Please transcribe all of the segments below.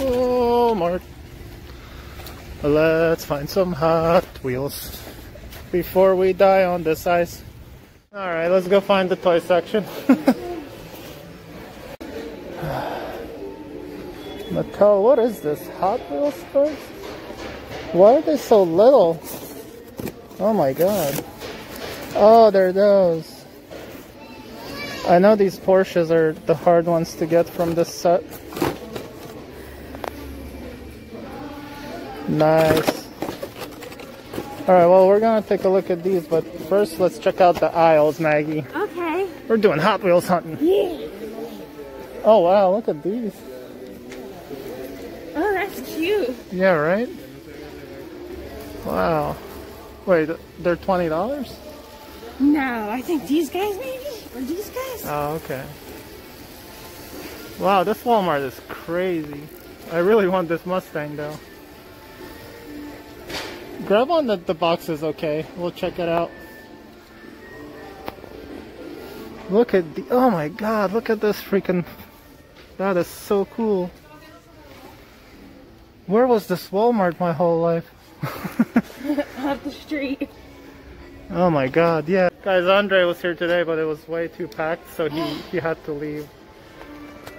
Oh, Walmart. Let's find some Hot Wheels before we die on this ice. Alright, let's go find the toy section. Mattel, what is this? Hot Wheels toys? Why are they so little? Oh my god. Oh, they're those. I know these Porsches are the hard ones to get from this set. Nice. Alright, well, we're gonna take a look at these, but first let's check out the aisles, Maggie. Okay. We're doing Hot Wheels hunting. Yeah. Oh, wow, look at these. Oh, that's cute. Yeah, right? Wow. Wait, they're $20? No, I think these guys maybe? Or these guys? Oh, okay. Wow, this Walmart is crazy. I really want this Mustang though. Grab on that the box is okay. We'll check it out. Look at the, oh my god, look at this freaking, that is so cool. Where was this Walmart my whole life? Off the street. Oh my god, yeah. Guys, Andre was here today, but it was way too packed, so he, he had to leave.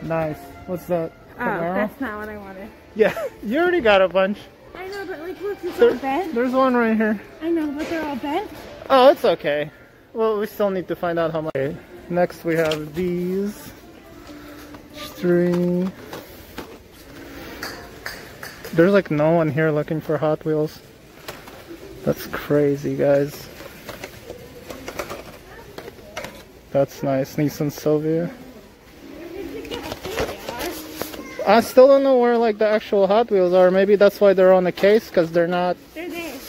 Nice. What's that? Oh, that's not what I wanted. Yeah, you already got a bunch. I know, but like, look, it's There- all bent. there's one right here. I know, but they're all bent. Oh, it's okay. Well, we still need to find out how much. Okay, Next, we have these. Three. There's like no one here looking for Hot Wheels. That's crazy, guys. That's nice. Nissan Silvia. I still don't know where like the actual Hot Wheels are. Maybe that's why they're on the case because they're not. They're there.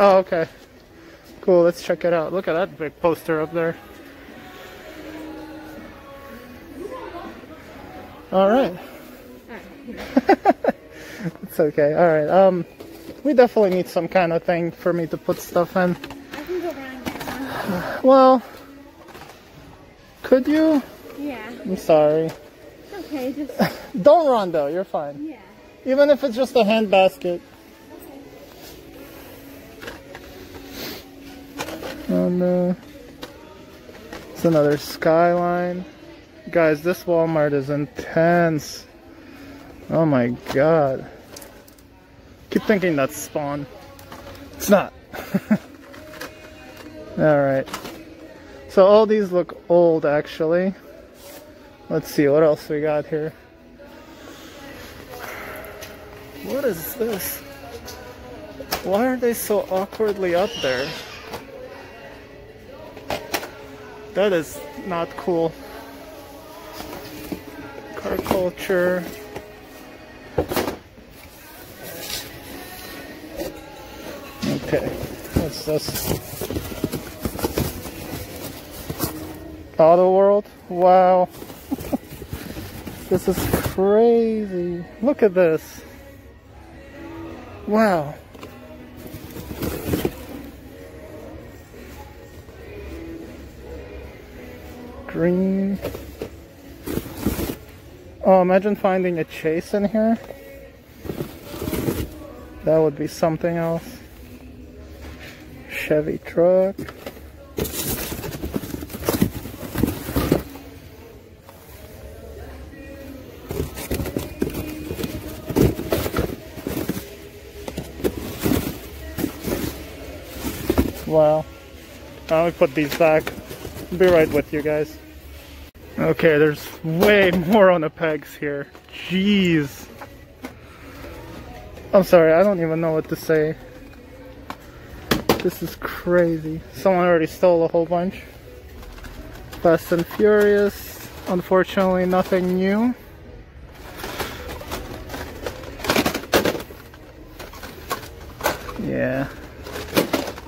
Oh, okay. Cool. Let's check it out. Look at that big poster up there. All right. it's okay. All right. Um, we definitely need some kind of thing for me to put stuff in. I can go around and one. Well, could you? Yeah. I'm sorry. Okay, just, Don't run though. You're fine. yeah. Even if it's just a hand basket. And uh, it's another skyline. Guys, this Walmart is intense. Oh my god. Keep thinking that's spawn. It's not. Alright. So all these look old actually. Let's see what else we got here. What is this? Why are they so awkwardly up there? That is not cool. Car culture. Okay, what's this? Auto World? Wow. This is crazy. Look at this. Wow. Green. Oh, imagine finding a chase in here. That would be something else. Chevy truck. I'll put these back. Be right with you guys. Okay, there's way more on the pegs here. Jeez. I'm sorry, I don't even know what to say. This is crazy. Someone already stole a whole bunch. Fast and Furious. Unfortunately, nothing new.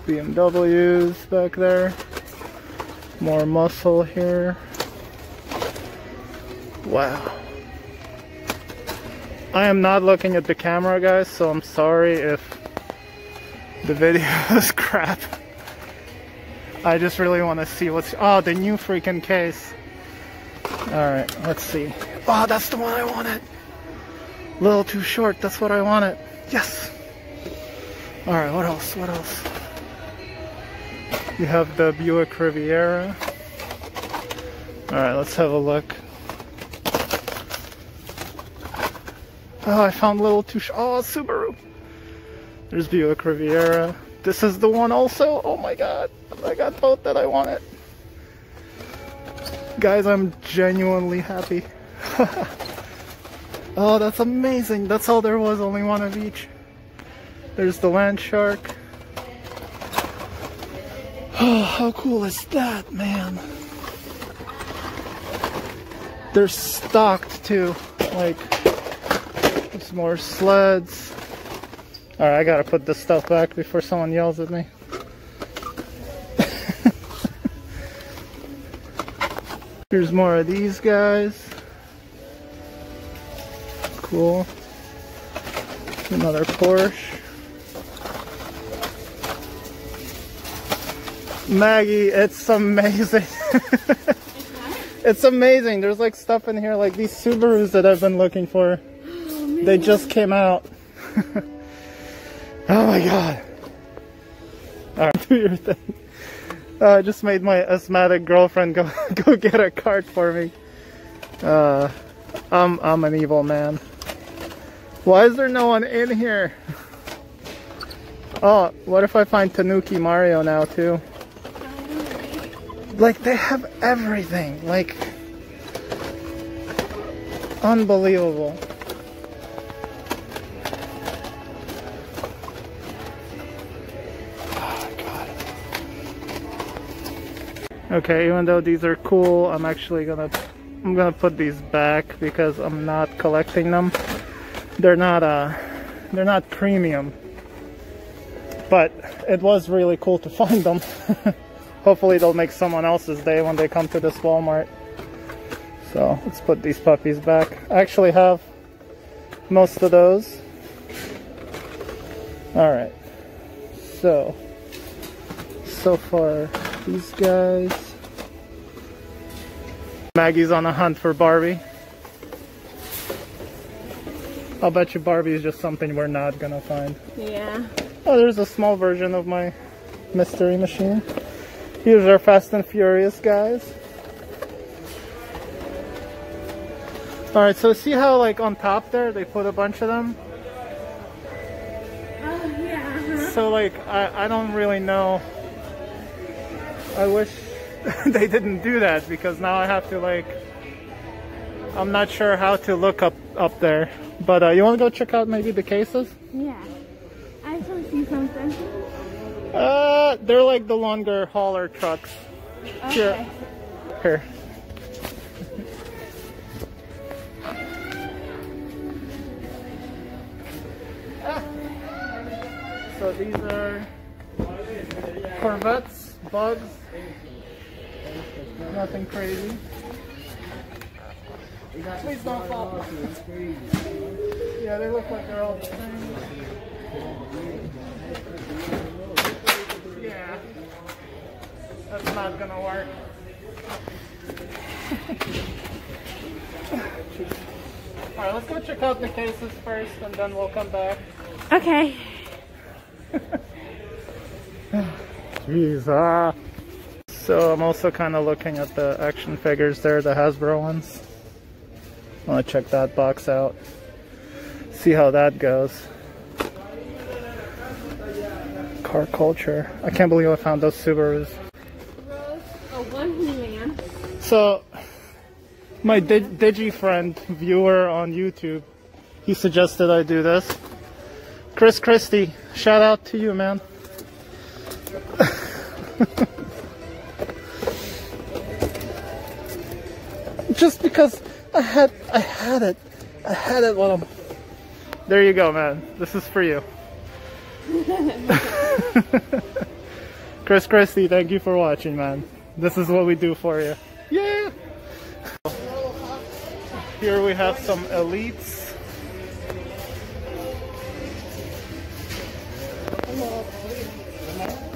BMWs back there. More muscle here. Wow. I am not looking at the camera, guys, so I'm sorry if the video is crap. I just really want to see what's. Oh, the new freaking case. Alright, let's see. Oh, that's the one I wanted. little too short. That's what I wanted. Yes. All right, what else? What else? You have the Buick Riviera. All right, let's have a look. Oh, I found little too Oh, Subaru. There's Buick Riviera. This is the one also. Oh my god. I got both that I wanted. Guys, I'm genuinely happy. oh, that's amazing. That's all there was, only one of each. There's the Land Shark. How cool is that, man? They're stocked too. Like, there's more sleds. Alright, I gotta put this stuff back before someone yells at me. Here's more of these guys. Cool. Another Porsche. Maggie, it's amazing. it's amazing. There's like stuff in here like these Subarus that I've been looking for. Oh, they just came out. oh my god. Alright, do your thing. Uh, I just made my asthmatic girlfriend go go get a cart for me. Uh, I'm I'm an evil man. Why is there no one in here? Oh, what if I find Tanuki Mario now too? Like they have everything. Like unbelievable. Okay, even though these are cool, I'm actually gonna I'm gonna put these back because I'm not collecting them. They're not uh they're not premium. But it was really cool to find them. Hopefully they'll make someone else's day when they come to this Walmart. So let's put these puppies back. I actually have most of those. Alright. So so far these guys. Maggie's on a hunt for Barbie. I'll bet you Barbie is just something we're not gonna find. Yeah. Oh, there's a small version of my mystery machine. Here's our Fast and Furious guys. Alright, so see how like on top there they put a bunch of them? Oh, yeah. So like I, I don't really know I wish they didn't do that because now I have to like I'm not sure how to look up up there but uh, you want to go check out maybe the cases Yeah. I just want to see something. Uh they're like the longer hauler trucks Okay. Here. here so these are Corvettes bugs Nothing crazy. Please don't fall. yeah, they look like they're all the same. Yeah. That's not gonna work. Alright, let's go check out the cases first and then we'll come back. Okay. Jeez, ah. So I'm also kind of looking at the action figures there, the Hasbro ones. I want to check that box out. See how that goes. Car culture. I can't believe I found those Subarus. Rose, a one He-Man. So, my Di Digi friend, viewer on YouTube, he suggested I do this. Chris Christie, shout out to you, man. Just because I had I had it. I had it him. There you go, man. This is for you. Chris Christie, thank you for watching, man. This is what we do for you. Yeah! Here we have some elites.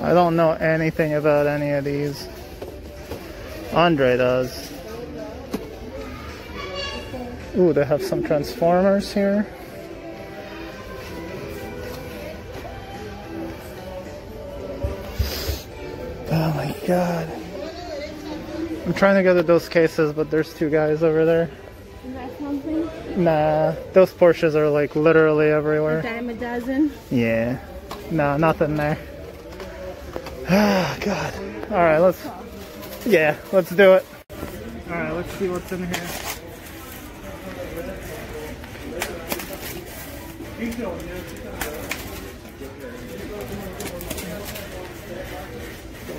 I don't know anything about any of these. Andre does. Ooh, they have some Transformers here. My god. I'm trying to get at those cases, but there's two guys over there. Nah, those Porsches are like literally A everywhere. dime a dozen. Yeah. No, nothing there. Ah, God. Alright, let's. Yeah, let's do it. Alright, let's see what's in here.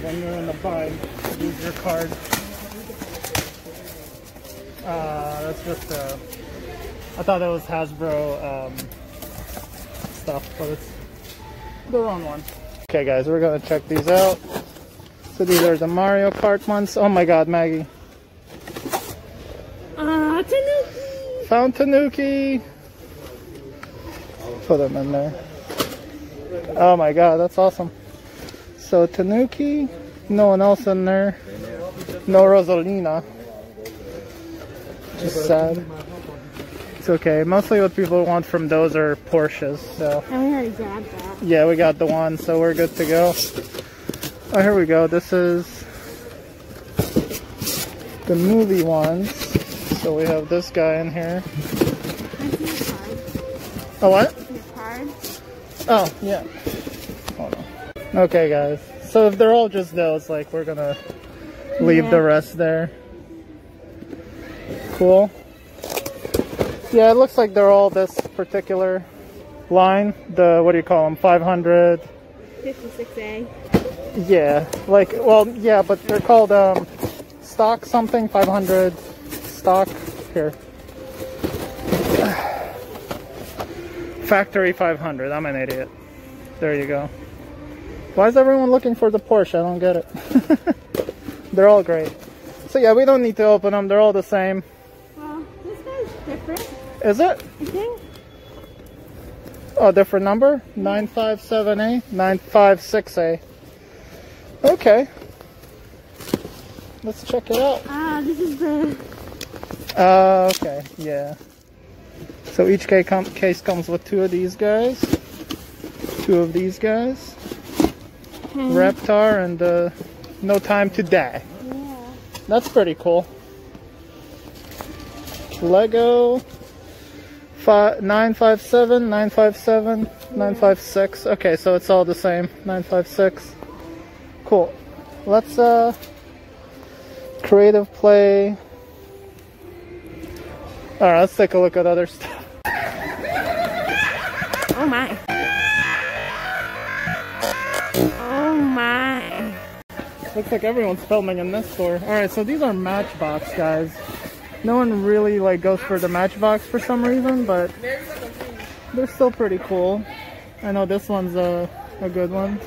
When you're in the bind, use your card. Uh, that's just uh I thought that was Hasbro um, stuff, but it's the wrong one. Okay, guys, we're gonna check these out. So these are the Mario Kart ones. Oh my God, Maggie, Ah, Tanuki! found Tanuki. Put them in there. Oh my God, that's awesome. So Tanuki, no one else in there. No Rosalina. Just sad. It's okay. Mostly what people want from those are Porsches. So And we already grabbed that. yeah, we got the one, so we're good to go. Oh, here we go. This is the movie ones. So we have this guy in here. I see your card. Oh, what? Oh, yeah. Okay, guys. So if they're all just those, like, we're gonna leave Yeah. the rest there. Cool. Yeah, it looks like they're all this particular line. The, what do you call them? 500. 56A. Yeah, like, well, yeah, but they're called um, stock something, 500 stock. Here. Factory 500. I'm an idiot. There you go. Why is everyone looking for the Porsche? I don't get it. they're all great. So yeah, we don't need to open them. They're all the same. Well, this guy's different, Is it? I think. Oh, different number? 957A? 956A. Okay. Let's check it out. Ah, this is the. Uh, okay, yeah. So each case comes with two of these guys, two of these guys, Hmm. Reptar and uh, No Time to Die. Yeah. That's pretty cool. Lego fi- 957, 957, 956. Okay, so it's all the same. 956. Cool. Let's uh creative play. Alright, let's take a look at other stuff. Looks like everyone's filming in this store. Alright, so these are Matchbox guys. No one really like goes for the Matchbox for some reason, but they're still pretty cool. I know this one's a, a good one.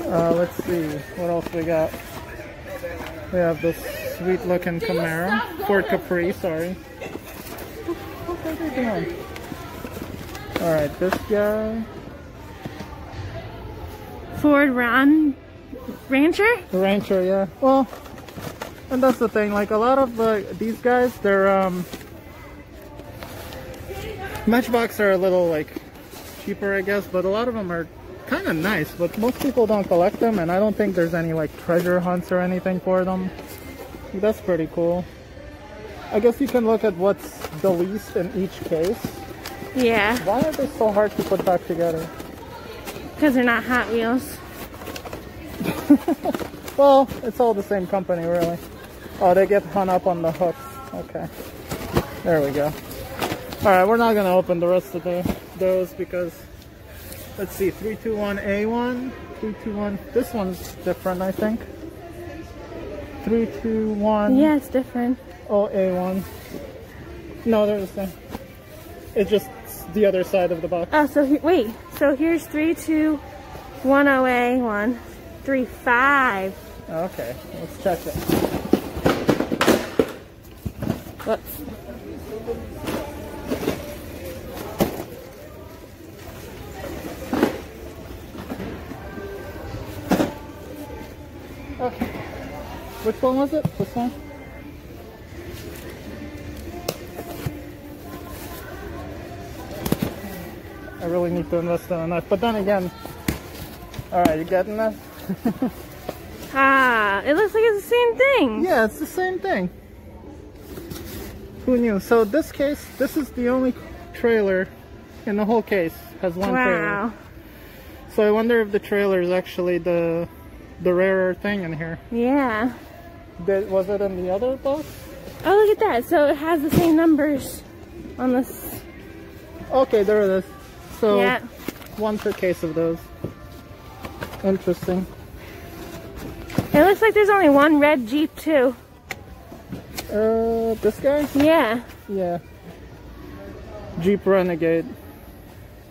Uh, let's see, what else we got? We have this sweet looking Camaro. Ford Capri, sorry. Alright, this guy. Ford Ron Rancher? Rancher, yeah. Well, and that's the thing. Like a lot of these guys, they're um, Matchbox are a little like cheaper, I guess, but a lot of them are kind of nice. But most people don't collect them, and I don't think there's any like treasure hunts or anything for them. That's pretty cool. I guess you can look at what's the least in each case. Yeah, Why are they so hard to put back together? because they're not Hot Wheels. well, it's all the same company, really. Oh, they get hung up on the hooks. Okay. There we go. Alright, we're not going to open the rest of the, those because... Let's see, 321A1, 321... This one's different, I think. 321... Yeah, it's different. Oh, A1. No, they're the same. It's just the other side of the box. Oh, so he, wait. So here's 321a1 three, five. Okay, let's check it. Whoops. Okay. Which one was it? This one? I really need to invest in a knife. But then again, alright, you getting this? ah, it looks like it's the same thing. Yeah, it's the same thing. Who knew? So this case, this is the only trailer in the whole case has one wow. trailer. So I wonder if the trailer is actually the the rarer thing in here. Yeah. Did, was it in the other box? Oh, look at that. So it has the same numbers on this. Okay, there it is. So yeah. one per case of those. Interesting. It looks like there's only one red Jeep too. Uh, this guy? Yeah. Yeah. Jeep Renegade.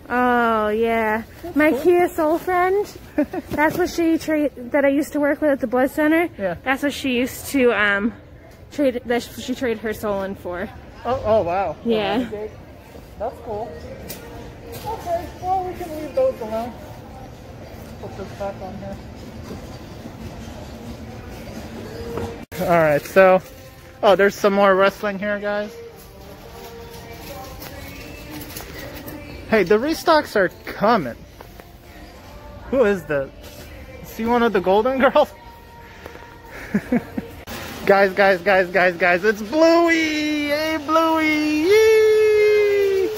Oh yeah, that's my cool. Kia Soul friend. that's what she trade that I used to work with at the blood center. Yeah. That's what she used to um trade that she traded her soul in for. Oh oh wow. Yeah. That's cool. Okay, well we can leave those alone. Put this back on here. All right, so oh, there's some more wrestling here, guys. Hey, the restocks are coming. Who is that? See one of the Golden Girls? guys, guys, guys, guys, guys, it's Bluey! Hey, Bluey! Yee!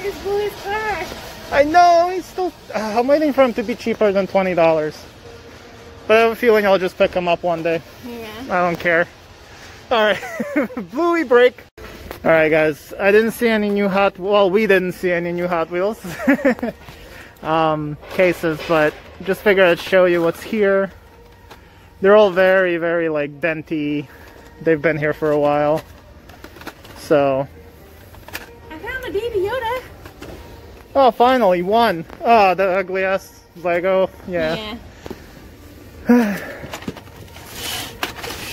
Here's Bluey's car. I know, still... Uh, I'm waiting for them to be cheaper than $20. But I have a feeling I'll just pick them up one day. Yeah. I don't care. Alright, Bluey break. Alright guys, I didn't see any new Hot, well we didn't see any new Hot Wheels um, cases, but just figured I'd show you what's here. They're all very, very like denty. They've been here for a while. So. I found a Baby Yoda. Oh, finally, one. Oh, the ugly ass Lego. Yeah. yeah.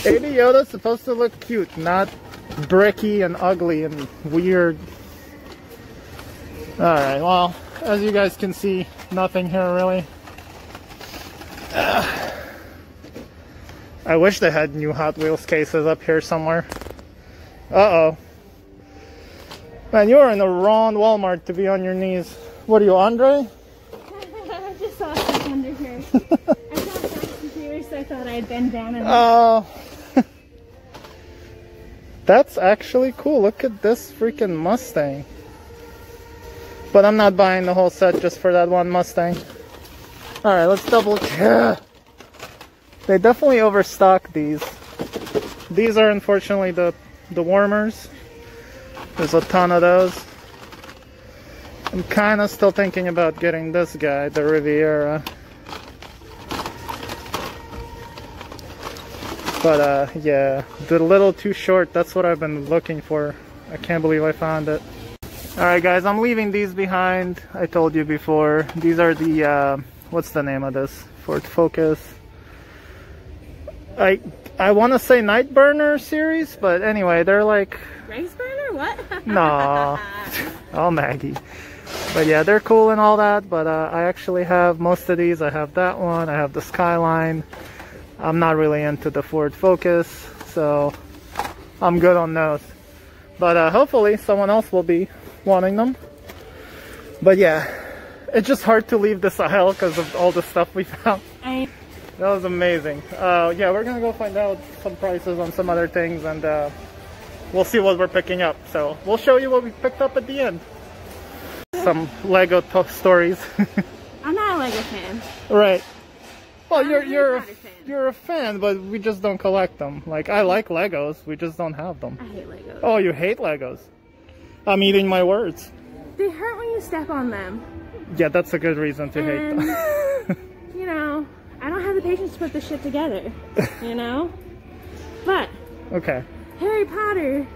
Baby Yoda's supposed to look cute, not bricky and ugly and weird. Alright, well, as you guys can see, nothing here really. Uh, I wish they had new Hot Wheels cases up here somewhere. Uh-oh. Man, you are in the wrong Walmart to be on your knees. What are you, Andre? I just saw stuff under here. I saw Fast and so I thought I'd bend down and... Oh. That's actually cool. Look at this freaking Mustang. But I'm not buying the whole set just for that one Mustang. Alright, let's double check. They definitely overstock these. These are unfortunately the, the warmers. There's a ton of those. I'm kind of still thinking about getting this guy, the Riviera. But uh, yeah, the little too short, that's what I've been looking for. I can't believe I found it. Alright guys, I'm leaving these behind. I told you before. These are the, uh, what's the name of this? Ford Focus. I I want to say Nightburner series, but anyway, they're like... Burner? What? no. oh, Maggie. But yeah, they're cool and all that, but uh, I actually have most of these. I have that one, I have the Skyline. I'm not really into the Ford Focus, so I'm good on those. But uh, hopefully someone else will be wanting them. But yeah, it's just hard to leave this aisle because of all the stuff we found. I that was amazing. Uh, yeah, we're gonna go find out some prices on some other things and uh, we'll see what we're picking up. So we'll show you what we picked up at the end. Some Lego stories. I'm not a Lego fan. Right. Well, you're you're a, you're a fan, but we just don't collect them. Like I like Legos, we just don't have them. I hate Legos. Oh, you hate Legos? I'm eating my words. They hurt when you step on them. Yeah, that's a good reason to and, hate them. you know, I don't have the patience to put this shit together. You know, but okay. Harry Potter,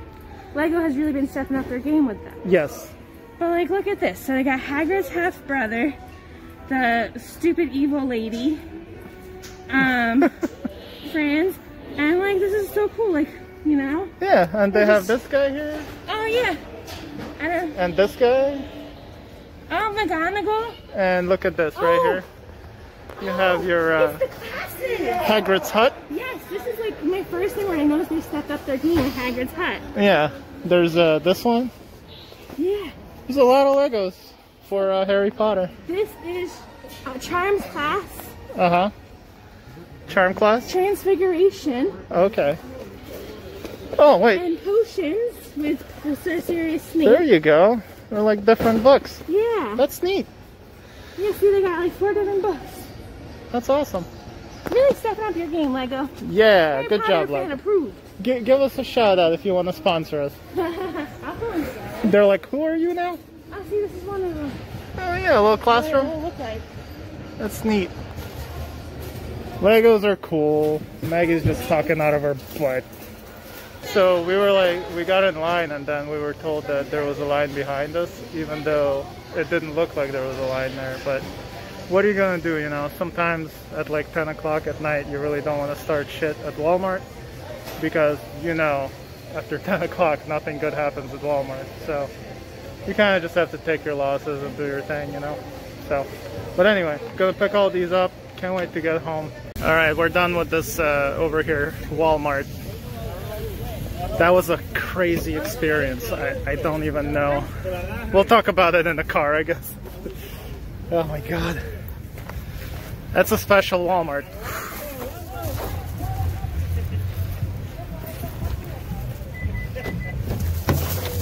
Lego has really been stepping up their game with them. Yes. But like, look at this. So they got Hagrid's half brother, the stupid evil lady, um, friends. And like, this is so cool, like, you know? Yeah, and they have this guy here. Oh, yeah. And, and this guy. Oh, McGonagall. And look at this oh. right here. You have your uh, Hagrid's hut. Yes, this is like my first thing where I noticed they stepped up their game with Hagrid's hut. Yeah, there's uh, this one. Yeah. There's a lot of Legos for uh, Harry Potter. This is uh, Charms class Uh huh. Charm class? Transfiguration, Okay. Oh, wait. and potions with the Sorcerer's Snape. There you go. They're like different books. Yeah. That's neat. Yeah, see, they got like four different books. That's awesome. Really stepping up your game, Lego. Yeah, Harry good Potter job, love. approved. G- give us a shout out if you want to sponsor us. I'll go inside. They're like, who are you now? Oh, see, this is one of them. Oh yeah, a little classroom. will look like. That's neat. Legos are cool. Maggie's just talking out of her butt. So we were like, we got in line and then we were told that there was a line behind us, even though it didn't look like there was a line there. But what are you gonna do, you know? Sometimes at like 10 o'clock at night, you really don't want to start shit at Walmart because, you know, after 10 o'clock, nothing good happens at Walmart. So you kind of just have to take your losses and do your thing, you know? So, but anyway, gonna pick all these up. Can't wait to get home. All right, we're done with this uh, over here, Walmart. That was a crazy experience. I, I don't even know. We'll talk about it in the car, I guess. Oh my god. That's a special Walmart.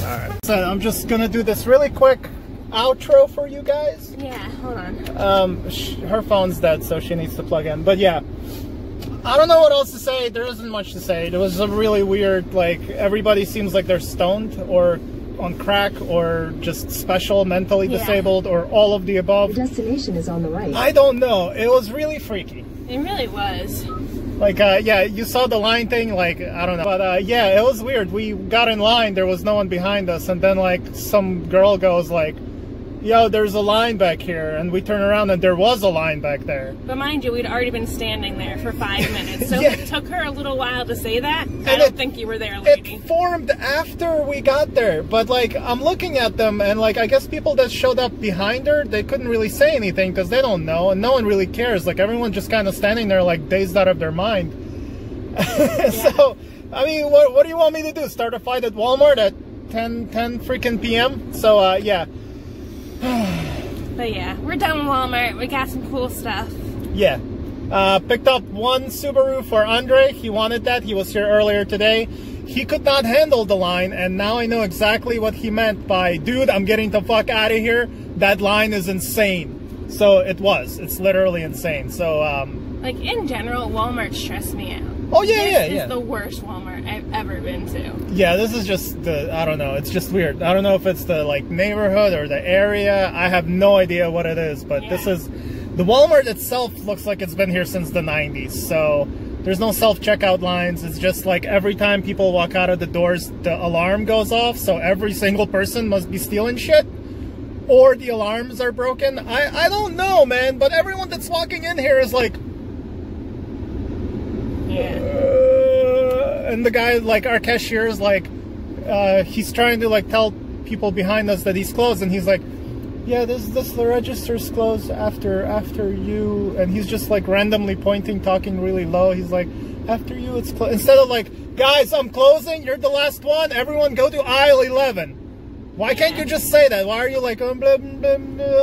Alright. So I'm just gonna do this really quick outro for you guys. Yeah, hold on. Um, sh- her phone's dead, so she needs to plug in. But yeah, I don't know what else to say. There isn't much to say. It was a really weird. Like everybody seems like they're stoned or on crack or just special, mentally Yeah. disabled, or all of the above. The destination is on the right. I don't know. It was really freaky. It really was. Like, uh, yeah, you saw the line thing. Like, I don't know, but uh, yeah, it was weird. We got in line. There was no one behind us, and then like some girl goes like, "Yo, there's a line back here," and we turn around and there was a line back there. But mind you, we'd already been standing there for five minutes, so Yeah. it took her a little while to say that. I don't it- think you were there, lady. It formed after we got there, but like I'm looking at them and like I guess people that showed up behind her, they couldn't really say anything because they don't know and no one really cares. Like everyone just kind of standing there like dazed out of their mind. so, I mean, what what do you want me to do? Start a fight at Walmart at 10 10 freaking p.m. So uh, yeah, But yeah, we're done with Walmart. We got some cool stuff. Yeah. Uh, picked up one Subaru for Andre. He wanted that. He was here earlier today. He could not handle the line, and now I know exactly what he meant by, dude, I'm getting the fuck out of here. That line is insane. So it was. It's literally insane. So, um, Like in general, Walmart stressed me out. Oh yeah, this yeah, This is the worst Walmart I've ever been to. Yeah, this is just the, I don't know. It's just weird. I don't know if it's the like neighborhood or the area. I have no idea what it is, but this is, the Walmart itself looks like it's been here since the 90s. So there's no self checkout lines. It's just like every time people walk out of the doors, the alarm goes off. So every single person must be stealing shit. Or the alarms are broken. I, I don't know, man, but everyone that's walking in here is like, Yeah. Uh, and the guy like our cashier is like uh, he's trying to like tell people behind us that he's closed and he's like yeah this this the register's closed after after you and he's just like randomly pointing talking really low. He's like after you it's closed instead of like guys i'm closing you're the last one everyone go to aisle 11 why can't you just say that? Why are you like um, blah, blah,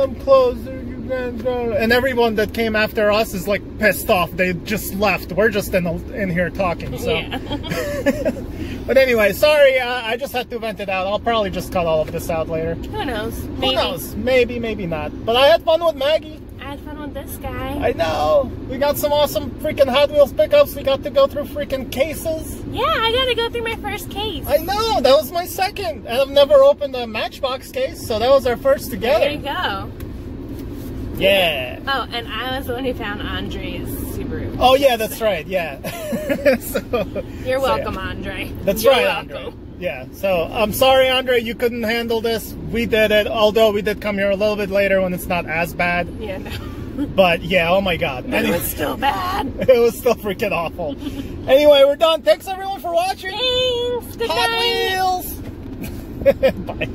i'm closed You can't go." And everyone that came after us is like pissed off they just left we're just in, the, in here talking so Yeah. but anyway, sorry, uh, I just had to vent it out. I'll probably just cut all of this out later. Who knows? Who Maybe. knows? Maybe, maybe not. But I had fun with Maggie. I had fun with this guy. I know. We got some awesome freaking Hot Wheels pickups. We got to go through freaking cases. yeah, I got to go through my first case. I know. That was my second. And I've never opened a Matchbox case, so that was our first together. there you go. Yeah. Oh, and I was the one who found Andre's Subaru. Oh, yeah, that's right. Yeah. so, You're so, welcome, yeah. Andre. That's You're right, welcome. Andre. Yeah. So I'm sorry, Andre, you couldn't handle this. We did it, although we did come here a little bit later when it's not as bad. Yeah, no. But yeah, oh my god. It was still bad. it was still freaking awful. Anyway, we're done. Thanks everyone for watching. Thanks. Good Hot night. Wheels. Bye.